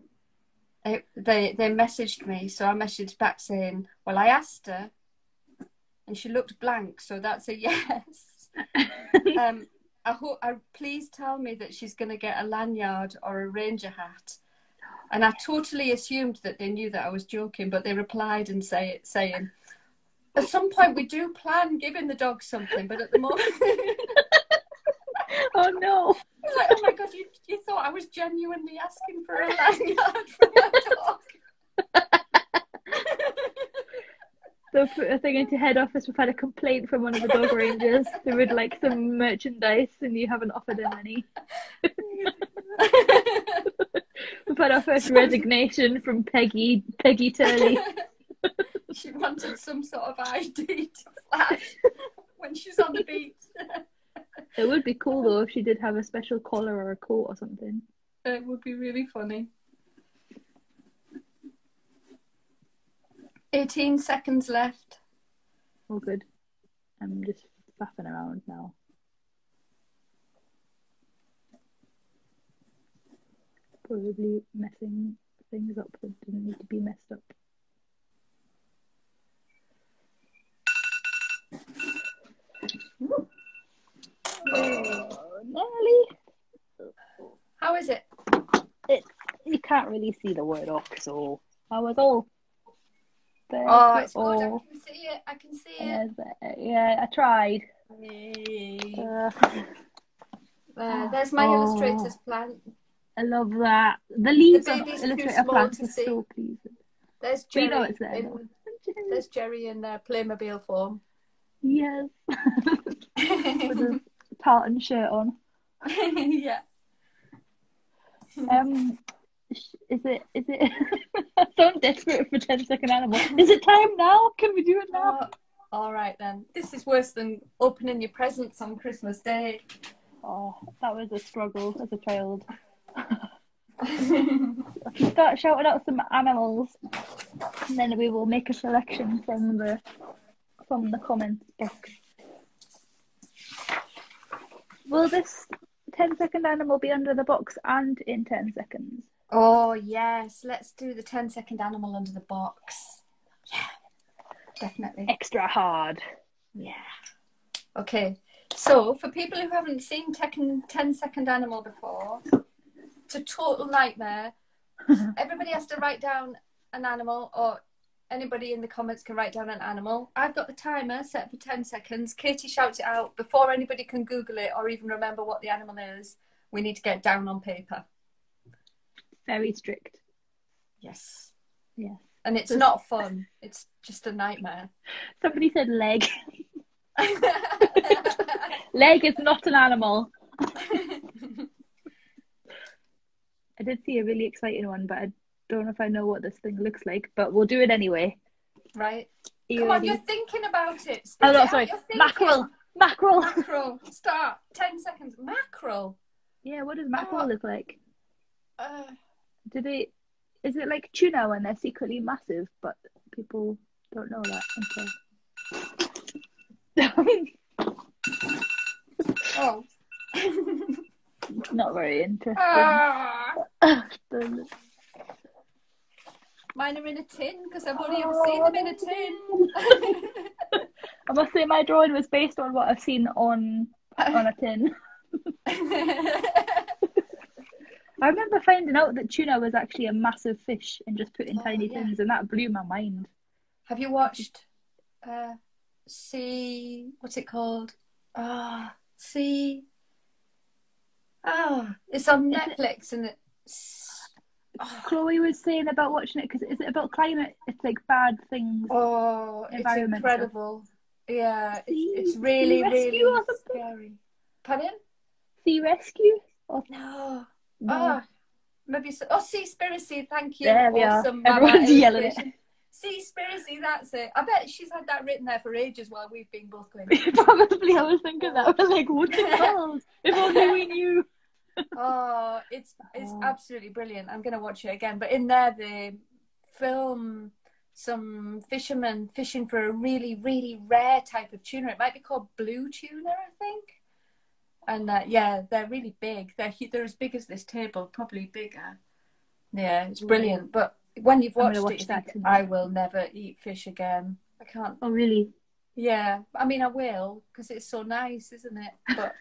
it, they they messaged me, so I messaged back saying, "Well, I asked her, and she looked blank, so that's a (laughs) yes." (laughs) um, I hope. I, please tell me that she's going to get a lanyard or a ranger hat. And I totally assumed that they knew that I was joking, but they replied and say saying, "At some point, we do plan giving the dog something, but at the moment." (laughs) oh no! Like, oh my god, you, you thought I was genuinely asking for a lanyard for my dog. So put a thing into head office. We've had a complaint from one of the dog rangers. They would like some merchandise, and you haven't offered him any. (laughs) We've had our first resignation from Peggy Peggy Turley. (laughs) she wanted some sort of ID to flash when she's on the beach. (laughs) It would be cool though if she did have a special collar or a coat or something. It would be really funny. 18 seconds left. Oh, good. I'm just faffing around now. Probably messing things up that didn't need to be messed up. Oh, nearly. How is it? It's you can't really see the word ox oxo. I was all. there, Oh, it's good. I all- can see it. I can see it. there- yeah, I tried. Yay. Uh, there's my Oh. illustrator's plant. I love that. The leaves baby's Illustrator plants are see. so pleasing. There's Jerry. know it's there, in, there's Jerry in uh, Playmobil form. Yes. (laughs) (laughs) Tartan shirt on. (laughs) yeah. Um, is it? Is it? (laughs) so I sound desperate for 10 second animal. Is it time now? Can we do it now? Oh, all right then. This is worse than opening your presents on Christmas Day. Oh, that was a struggle as a child. (laughs) Start shouting out some animals, and then we will make a selection from the from the comments box. Will this 10 second animal be under the box and in 10 seconds? oh yes, let's do the 10 second animal under the box. Yeah, definitely. Extra hard. Yeah. Okay. So for people who haven't seen Tekken 10 second animal before, it's a total nightmare. (laughs) Everybody has to write down an animal or anybody in the comments can write down an animal. I've got the timer set for 10 seconds. Katie shouts it out before anybody can Google it or even remember what the animal is. We need to get down on paper. Very strict. Yes. Yeah. And it's not fun. It's just a nightmare. Somebody said leg. (laughs) Leg is not an animal. (laughs) I did see a really exciting one, but I don't know if I know what this thing looks like. But we'll do it anyway. Right. Are you on, you're thinking about it. Spit Oh no, out, sorry. Mackerel. Mackerel. Mackerel. Start. Ten seconds. Mackerel. yeah, what does mackerel Oh. look like? Uh, Do they? Is it like tuna when they're secretly massive, but people don't know that until. (laughs) oh. (laughs) Not very interesting. (laughs) Ah. Mine are in a tin because I've only ever seen them in a tin. (laughs) I must say my drawing was based on what I've seen on on a tin. (laughs) I remember finding out that tuna was actually a massive fish and just put in Oh, tiny yeah. tins, and that blew my mind. Have you watched uh see what's it called? Ah, see Ah, it's on Netflix and it's oh, (sighs) Chloe was saying about watching it because is it about climate? It's like bad things. oh it's incredible. Yeah, it's, Sea- it's really, really scary. Pardon? Sea rescue? Or No. no? Oh, maybe so. Oh, Seaspiracy, thank you. there we are. awesome Everyone's yelling it. Seaspiracy, that's it. I bet she's had that written there for ages while we've been both going. (laughs) Probably, I was thinking that. I was like, what's (laughs) it called? If only we knew. Oh, it's it's Oh. absolutely brilliant. I'm gonna watch it again. But in there, they film some fishermen fishing for a really, really rare type of tuna. It might be called blue tuna, I think. And uh, yeah, they're really big. They're they're as big as this table, probably bigger. Yeah, it's brilliant. But when you've watched gonna it, watch you that think. I will never eat fish again. I can't. Oh, really? Yeah, I mean, I will because it's so nice, isn't it? But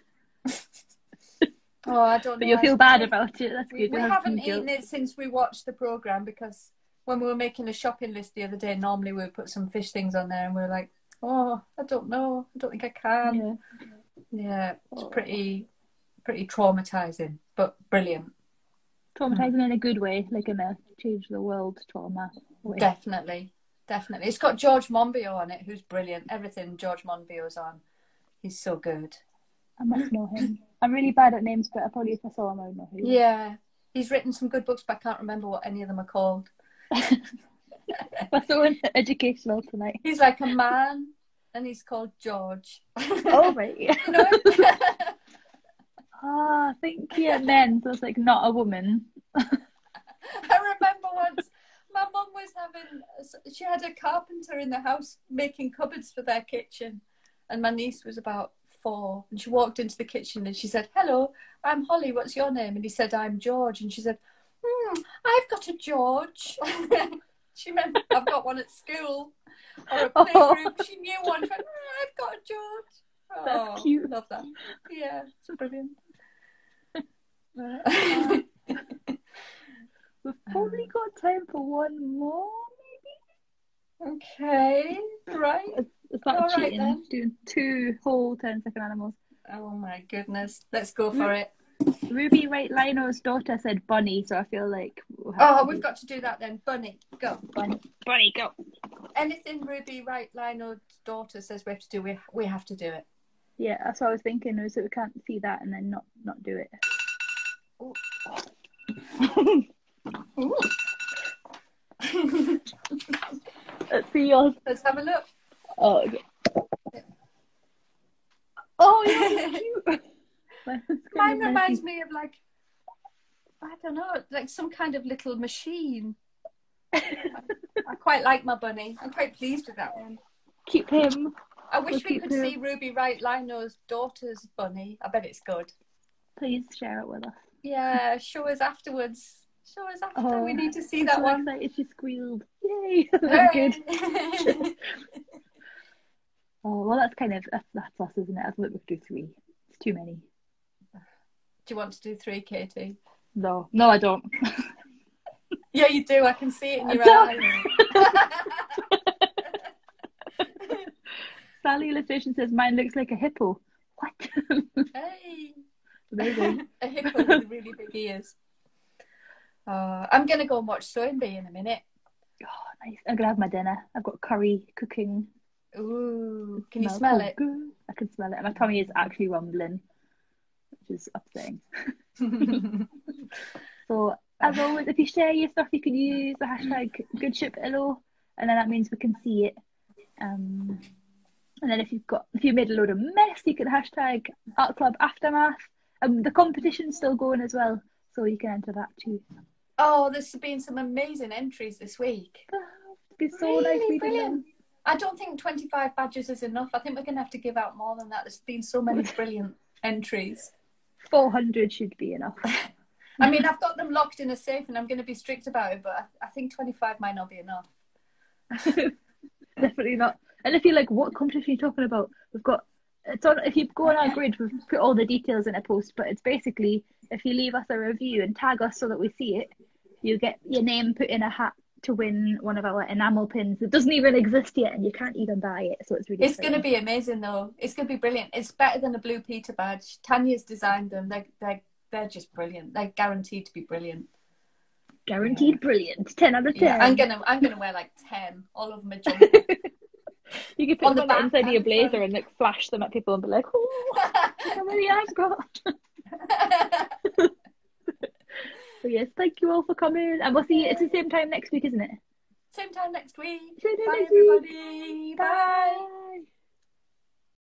oh, I don't know. But you'll feel bad about it. That's we, good. we have haven't some guilt. eaten it since we watched the program because when we were making a shopping list the other day, normally we would put some fish things on there, and we were like, "Oh, I don't know, I don't think I can." Yeah. Yeah, it's Oh. pretty, pretty traumatizing, but brilliant. Traumatizing in a good way, like in a change the world trauma way. Definitely, definitely. It's got George Monbiot on it, who's brilliant. Everything George Monbiot's on, he's so good. I must know him. I'm really bad at names, but I probably if I saw him, I would know who. Yeah, he's written some good books, but I can't remember what any of them are called. (laughs) We're so educational tonight. He's like a man, and he's called George. Oh right. Yeah. (laughs) you know. (laughs) Ah, I think yeah, men. So it's like not a woman. I remember once my mum was having, she had a carpenter in the house making cupboards for their kitchen, and my niece was about four, and she walked into the kitchen and she said, "Hello, I'm Holly. What's your name?" And he said, "I'm George," and she said, hmm, "I've got a George." (laughs) she meant I've got one at school or a playgroup. (laughs) She knew one. She went, "Hmm, I've got a George. That's Oh, cute. Love that. Yeah, it's brilliant. (laughs) We've probably got time for one more. Okay, right. Is that All right, cheating? then. Doing two whole 10 second animals. Oh my goodness. Let's go for it. Ruby Right Lino's daughter said bunny, so I feel like we'll have Oh, we've do got to do that then. Bunny, go. bunny. Bunny, go. Anything Ruby Right Lionel's daughter says we have to do, we, we have to do it. Yeah, that's what I was thinking. Was that we can't see that and then not not do it. (laughs) (laughs) (laughs) Let's see yours. Let's have a look. Oh, okay. Oh, you're (laughs) cute. (laughs) Mine reminds me of like, I don't know, like some kind of little machine. I quite like my bunny. I'm quite pleased with that one. Keep him. I wish We'll we could him. see Ruby Right Lionel's daughter's bunny. I bet it's good. Please share it with us. Yeah, show us afterwards. Show us after. Oh, we need to see that one. excited she squealed. Yay! (laughs) That's good. (laughs) Oh well, that's kind of that's, that's us, isn't it? I thought we could do three. It's too many. Do you want to do three, Katie? No, no, I don't. (laughs) Yeah, you do. I can see it in your eyes. Sally illustration says mine looks like a hippo. What? hey, Amazing. a hippo with really big ears. Uh, I'm gonna go and watch Sewing Bee in a minute. Oh, nice. I'm gonna have my dinner. I've got curry cooking. Ooh, can you smell it? good. I can smell it. My tummy is actually rumbling, which is upsetting. (laughs) So as always, if you share your stuff, you can use the hashtag GoodShipIllo, and then that means we can see it. Um, and then if you've got if you made a load of mess, you can hashtag Art Club Aftermath. Um, the competition's still going as well, so you can enter that too. Oh, there's been some amazing entries this week. It'd be so Really nice brilliant. them. I don't think 25 badges is enough. I think we're going to have to give out more than that. There's been so many (laughs) brilliant entries. 400 should be enough. (laughs) I mean, I've got them locked in a safe and I'm going to be strict about it, but I, I think 25 might not be enough. (laughs) Definitely not. And if you're like, what competition are you talking about? We've got it's on. If you go on our grid, we've put all the details in a post. But it's basically if you leave us a review and tag us so that we see it, you get your name put in a hat to win one of our enamel pins. It doesn't even exist yet, and you can't even buy it. So it's really. It's going to be amazing, though. It's going to be brilliant. It's better than a Blue Peter badge. Tanya's designed them. They're, they're, they're just brilliant. They're guaranteed to be brilliant. guaranteed brilliant. Ten out of ten. Yeah, I'm gonna I'm gonna wear like ten. All of them are. (laughs) (laughs) You could put On them the on the inside of your blazer and like flash them at people and be like, "Oh, (laughs) how many I've got." (laughs) So yes, thank you all for coming, and we'll see you. It's the same time next week, isn't it? Same time next week. Same time Bye, next week. everybody. Bye.